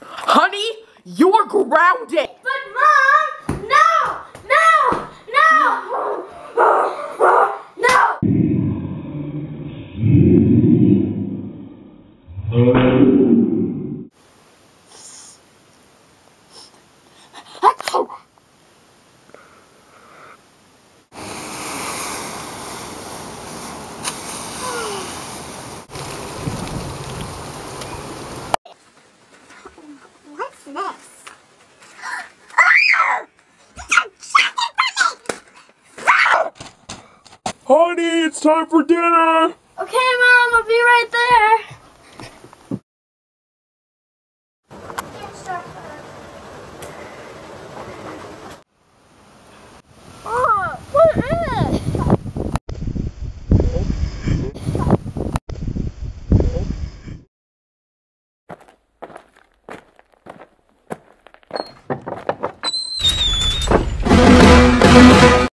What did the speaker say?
Honey, you're grounded. But mom, no, no, no, no. Honey, it's time for dinner!